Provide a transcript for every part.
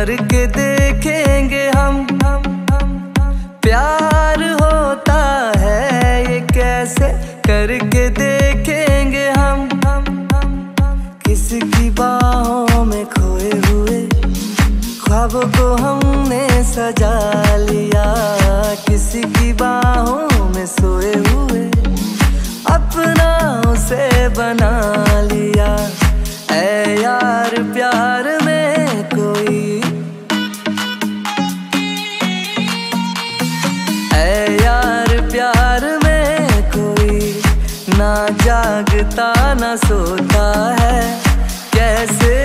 भर के देखेंगे हम। प्यार होता है ये कैसे करके देखेंगे हम। किसकी बाहों में खोए हुए ख्वाब को हमने सजा लिया किसी की बाहों में सोए हुए अपना उसे बना लिया। सोता है कैसे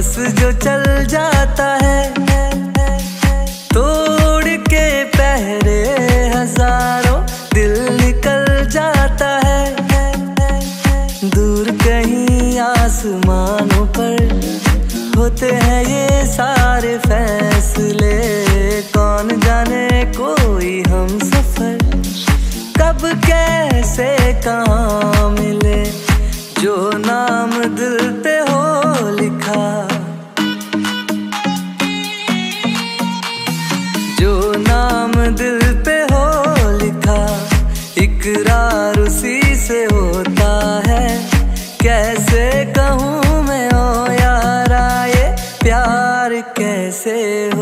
बस जो चल जाता है, तोड़ के पहरे हज़ारों दिल निकल जाता है। दूर कहीं आसमानों पर होते हैं ये सारे फैसले। कौन जाने कोई हम सफ़र, कब कैसे कहाँ मिले? जो नाम दिल पे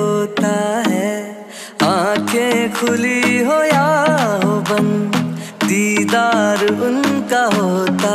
होता है। आँखें खुली हो या हो बंद दीदार उनका होता